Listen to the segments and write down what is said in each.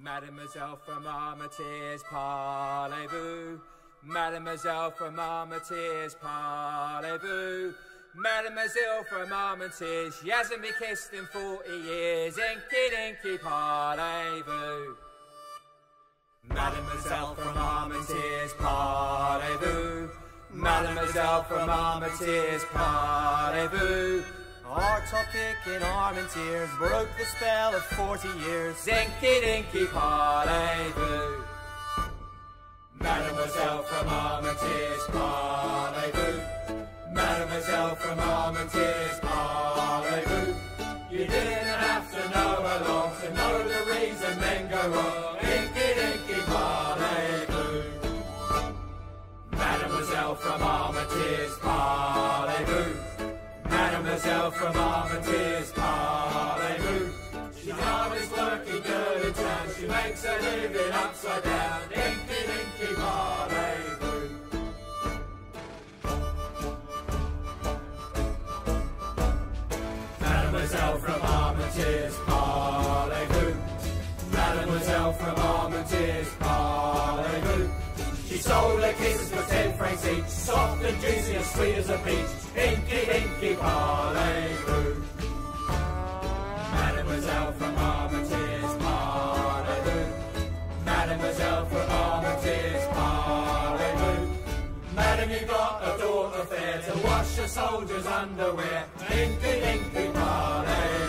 Mademoiselle from Armentières, parlez-vous? Mademoiselle from Armentières, parlez-vous? Mademoiselle from Armentières, she hasn't been kissed in 40 years. Inky dinky, parlez-vous? Mademoiselle from Armentières, parlez-vous? Mademoiselle from Armentières, parlez-vous? Our top kick in Armentières broke the spell of 40 years. Zinky dinky parlez-vous? Mademoiselle from Armentières, parlez-vous? Mademoiselle from Armentières, She makes her living upside down. Dinky dinky parlez-vous? Mademoiselle from Armentières, parlez-vous? Eh, Mademoiselle from Armentières, parlez-vous? Eh, she sold her kisses for ten francs each, soft and juicy and sweet as a peach. Dinky dinky parlez-vous? Eh, Madam, you got a daughter fair to wash your soldiers' underwear. Dinky dinky parlez-vous?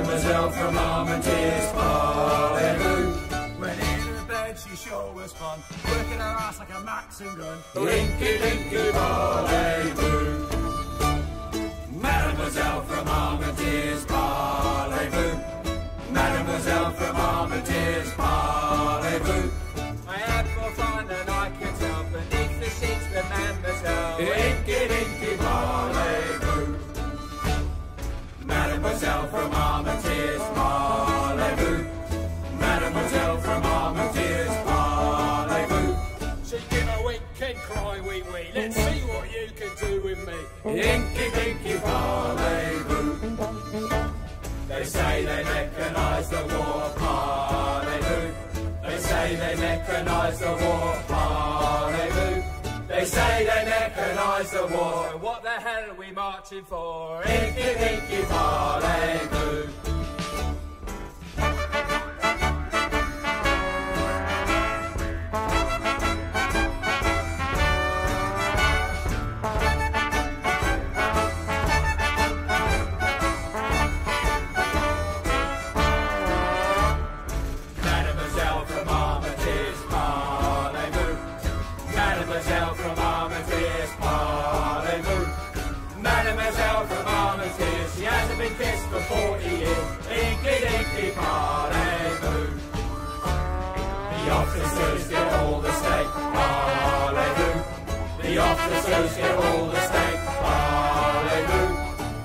Mademoiselle from Armentières, parlez-vous? When in the bed, she sure was fun, working her ass like a Maxim gun. Dinky dinky parlez-vous? Mademoiselle from Armentières, parlez-vous? Mademoiselle from Armentières, parlez-vous? I had more fun than I can tell beneath the sheets with Mademoiselle. Dinky dinky parlez-vous? Mademoiselle from Armentières, parlez-vous? She give a wink and cry oui oui. Let's see what you can do with me. Dinky dinky parlez-vous? They say they mechanise the war, parlez-vous? They say they mechanise the war, parlez-vous? They say they mechanise the war. So what the hell are we marching for? Dinky dinky parlez-vous? Mademoiselle from Armentières, she hasn't been kissed for 40 years. Inky dinky parlez-vous? The officers get all the steak, parlez-vous? The officers get all the steak, parlez-vous?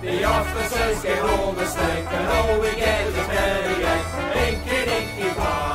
The officers get all the steak, and all we get is bellyache. Inky dinky parlez-vous?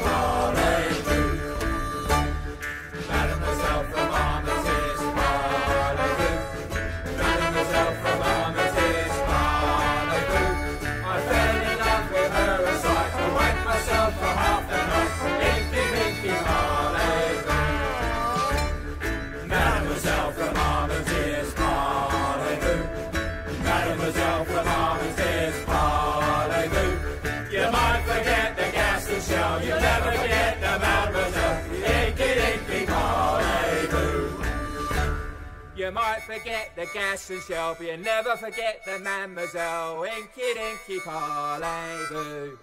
Might forget the gas and shell But you never forget the mademoiselle. Inky dinky parlez-vous